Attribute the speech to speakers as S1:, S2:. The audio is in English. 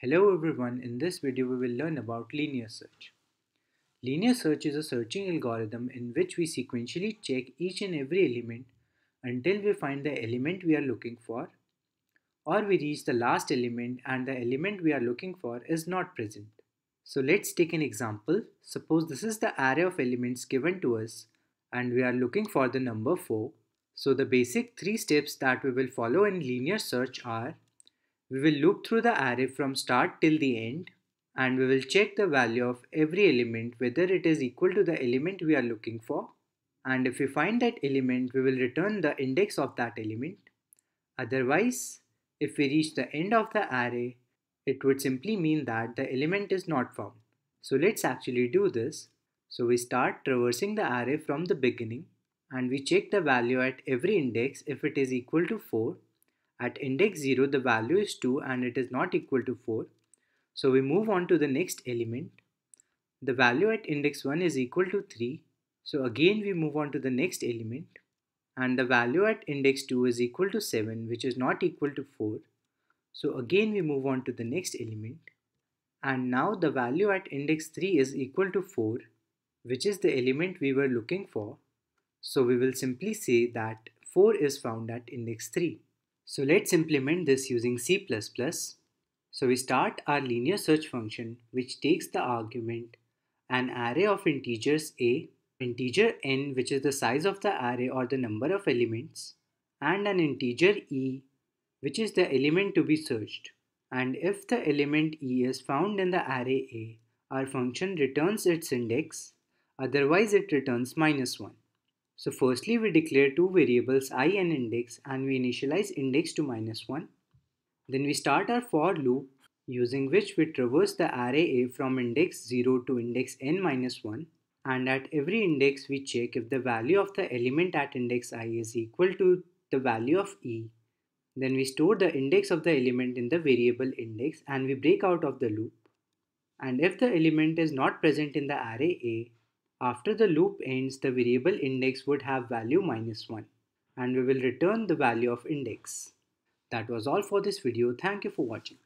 S1: Hello everyone, in this video we will learn about linear search. Linear search is a searching algorithm in which we sequentially check each and every element until we find the element we are looking for or we reach the last element and the element we are looking for is not present. So let's take an example. Suppose this is the array of elements given to us and we are looking for the number 4. So the basic three steps that we will follow in linear search are we will loop through the array from start till the end and we will check the value of every element whether it is equal to the element we are looking for and if we find that element we will return the index of that element. Otherwise, if we reach the end of the array, it would simply mean that the element is not found. So let's actually do this. So we start traversing the array from the beginning and we check the value at every index if it is equal to 4 at index 0, the value is 2 and it is not equal to 4. So we move on to the next element. The value at index 1 is equal to 3. So again we move on to the next element. And the value at index 2 is equal to 7 which is not equal to 4. So again we move on to the next element. And now the value at index 3 is equal to 4 which is the element we were looking for. So we will simply say that 4 is found at index 3. So let's implement this using C++. So we start our linear search function which takes the argument an array of integers a, integer n which is the size of the array or the number of elements and an integer e which is the element to be searched. And if the element e is found in the array a, our function returns its index, otherwise it returns minus 1. So firstly we declare two variables i and index and we initialize index to minus 1. Then we start our for loop using which we traverse the array A from index 0 to index n minus 1 and at every index we check if the value of the element at index i is equal to the value of e. Then we store the index of the element in the variable index and we break out of the loop. And if the element is not present in the array A, after the loop ends, the variable index would have value minus 1 and we will return the value of index. That was all for this video. Thank you for watching.